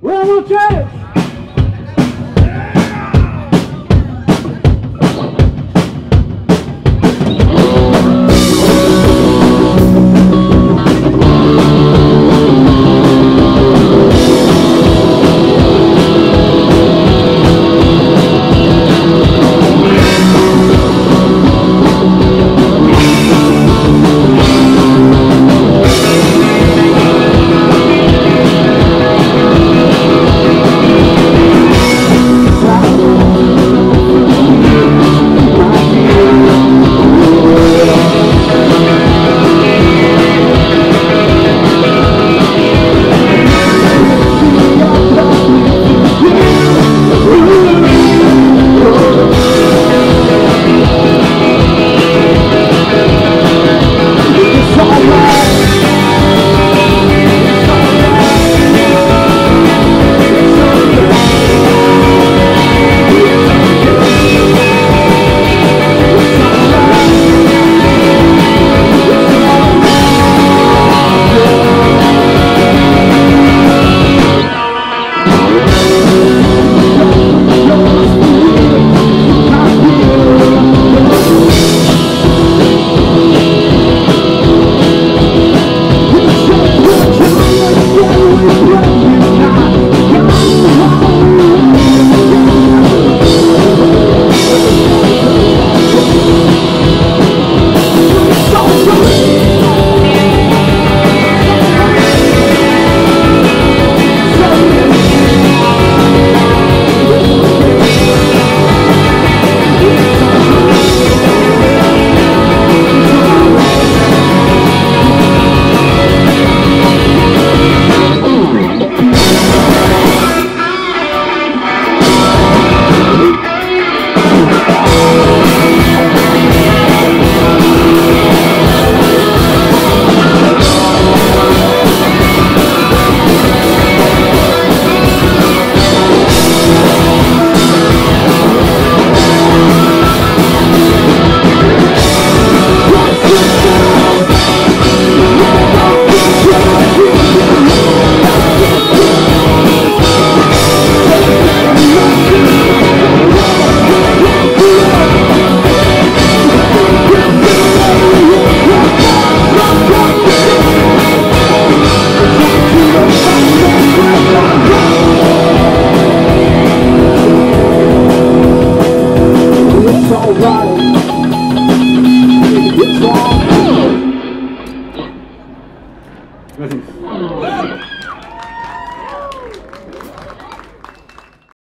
Vamos, Tchê! ません。